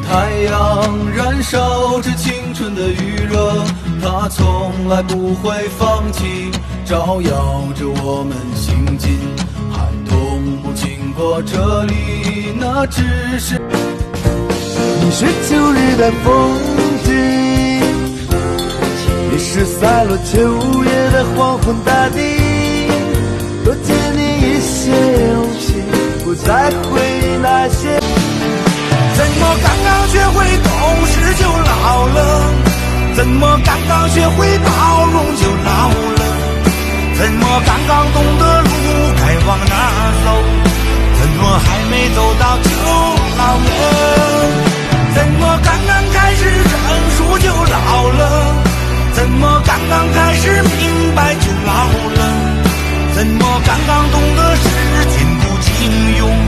太阳，燃烧着青春的余热，它从来不会放弃，照耀着我们行进。寒冬不经过这里，那只是你是秋日的风景，你是散落秋叶的黄昏大地。多借你一些勇气，不再回忆那些。学会懂事就老了。怎么刚刚学会包容就老了。怎么刚刚懂得路该往哪走。怎么还没走到就老了。怎么刚刚开始成熟就老了。怎么刚刚开始明白就老了。怎么刚刚懂得时间不经用。